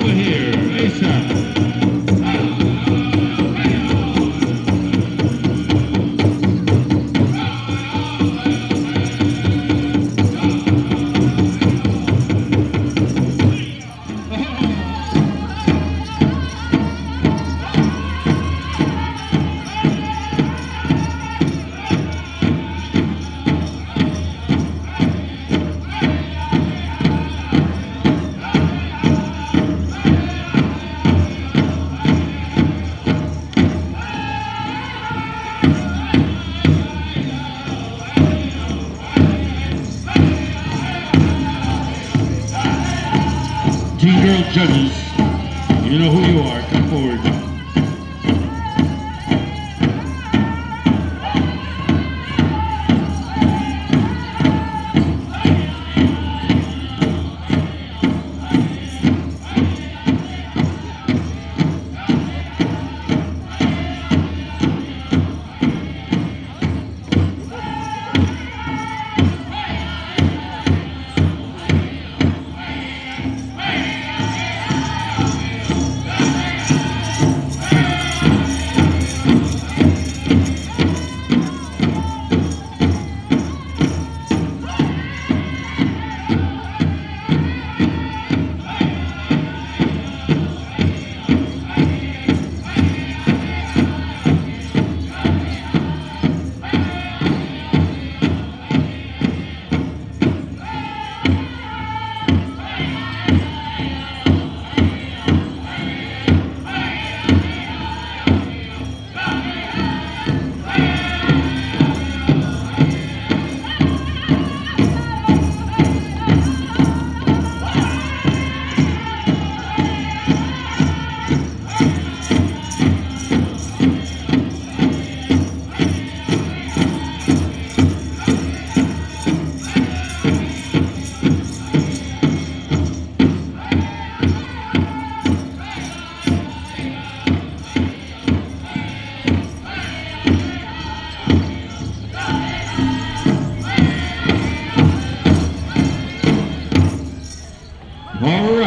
over here. You know who you are. Come forward. All